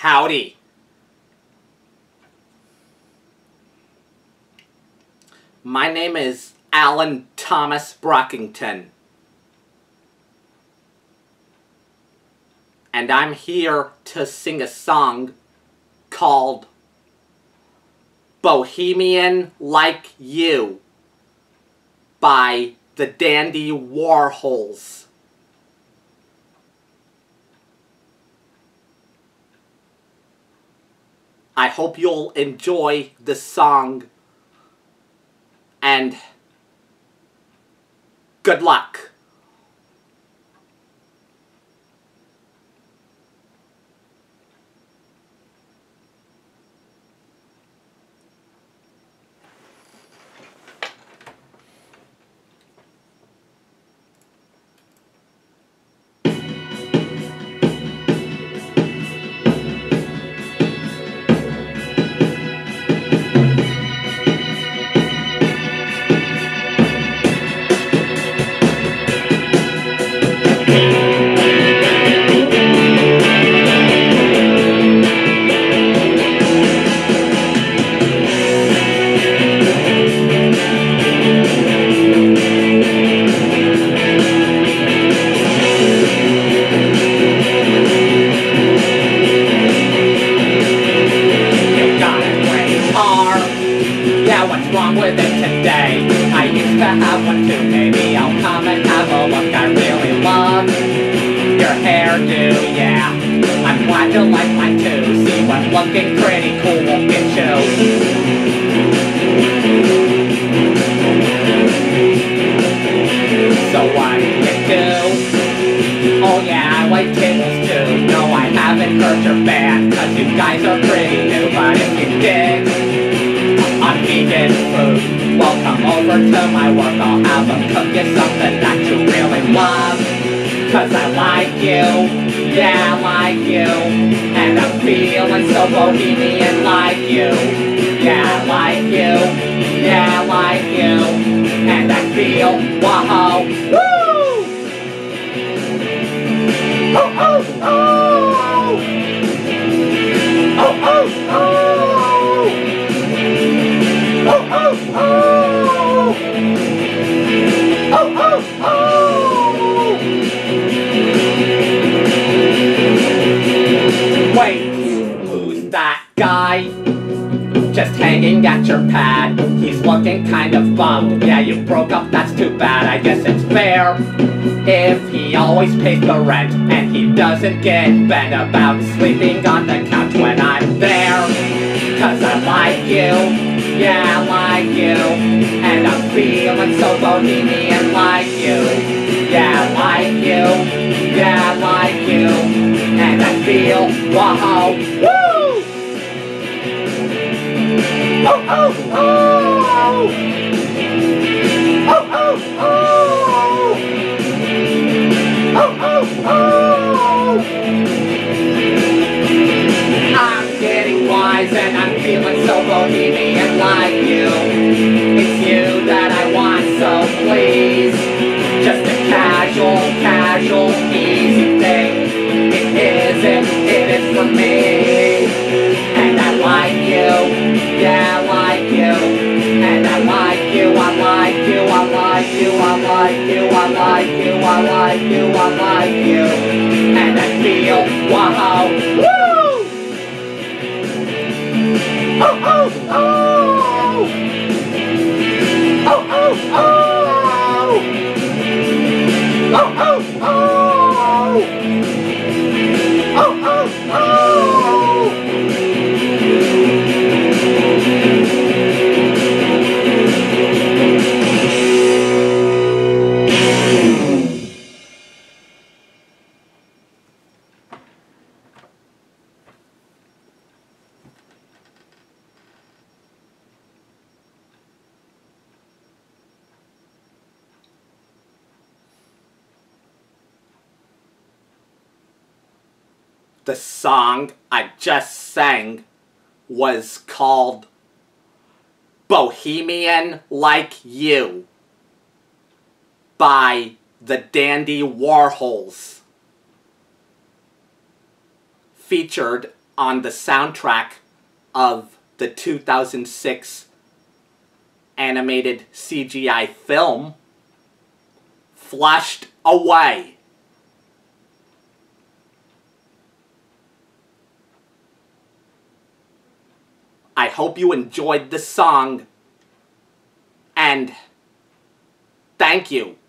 Howdy. My name is Alan Thomas Brockington. And I'm here to sing a song called Bohemian Like You by the Dandy Warhols. I hope you'll enjoy the song and good luck. I to have one too. Maybe I'll come and have a look. I really love your hairdo. Yeah, I'm glad you like mine too. See what looking pretty cool will get you. Well come over to my work. I'll have them cook you something that you really love. Cause I like you, yeah, I like you. And I'm feeling so bohemian like you. Yeah, I like you, yeah, I like you. And I feel, wow, woo! Oh, oh, oh! Guy? Just hanging at your pad. He's looking kind of bummed. Yeah, you broke up, that's too bad. I guess it's fair. If he always pays the rent and he doesn't get bent about sleeping on the couch when I'm there. Cause I like you, yeah, I like you. And I'm feeling so bohemian like you. Yeah, I like you, yeah, I like you. And I feel, wow, woo! Oh! Oh, oh. You, I like you, I like you, I like you, I like you, I like you. And I feel, wow, woo! Oh, oh, oh! Oh, oh, oh! The song I just sang was called Bohemian Like You by the Dandy Warhols. Featured on the soundtrack of the 2006 animated CGI film flushed away. I hope you enjoyed the song and thank you.